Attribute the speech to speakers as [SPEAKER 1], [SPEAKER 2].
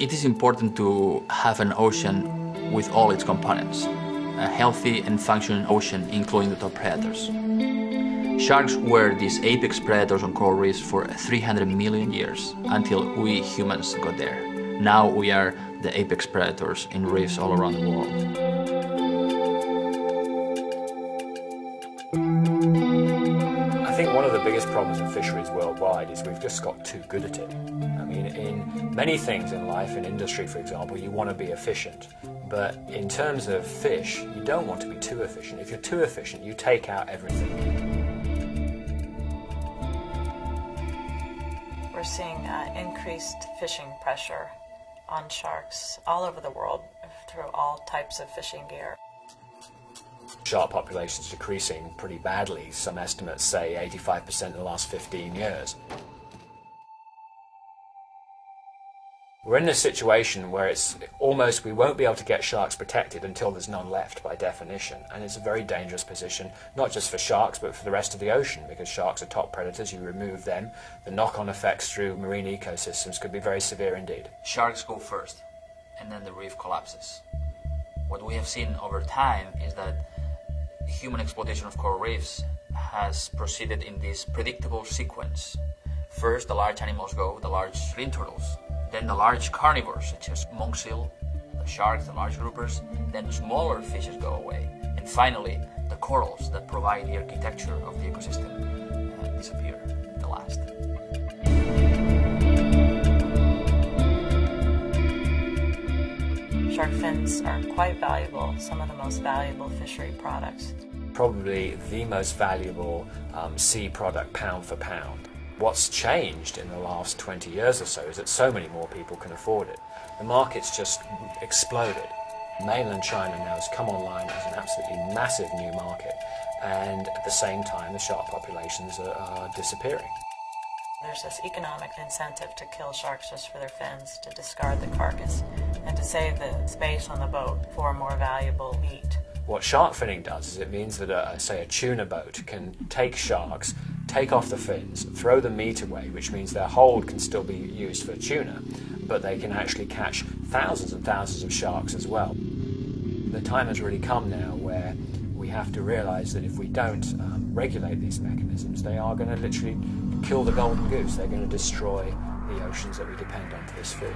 [SPEAKER 1] It is important to have an ocean with all its components, a healthy and functioning ocean including the top predators. Sharks were these apex predators on coral reefs for 300 million years until we humans got there. Now we are the apex predators in reefs all around the world.
[SPEAKER 2] Biggest problems in fisheries worldwide is we've just got too good at it. I mean, in many things in life, in industry, for example, you want to be efficient. But in terms of fish, you don't want to be too efficient. If you're too efficient, you take out everything.
[SPEAKER 3] we're seeing uh, increased fishing pressure on sharks all over the world through all types of fishing gear.
[SPEAKER 2] Shark populations decreasing pretty badly. Some estimates say 85% in the last 15 years. We're in a situation where it's almost we won't be able to get sharks protected until there's none left by definition. And it's a very dangerous position, not just for sharks, but for the rest of the ocean, because sharks are top predators. You remove them, the knock on effects through marine ecosystems could be very severe indeed.
[SPEAKER 1] Sharks go first, and then the reef collapses. What we have seen over time is that human exploitation of coral reefs has proceeded in this predictable sequence. First, the large animals go, the large green turtles, then the large carnivores such as monk seal, the sharks, the large groupers, then smaller fishes go away, and finally the corals that provide the architecture of the ecosystem uh, disappear the last.
[SPEAKER 3] Fins are quite valuable, some of the most valuable fishery products.
[SPEAKER 2] Probably the most valuable um, sea product pound for pound. What's changed in the last 20 years or so is that so many more people can afford it. The market's just exploded. Mainland China now has come online as an absolutely massive new market, and at the same time, the shark populations are, are disappearing.
[SPEAKER 3] There's this economic incentive to kill sharks just for their fins, to discard the carcass, and to save the space on the boat for more valuable meat.
[SPEAKER 2] What shark finning does is it means that, a, say, a tuna boat can take sharks, take off the fins, throw the meat away, which means their hold can still be used for tuna, but they can actually catch thousands and thousands of sharks as well. The time has really come now where we have to realize that if we don't um, regulate these mechanisms, they are going to literally kill the golden goose. They're going to destroy the oceans that we depend on for this food.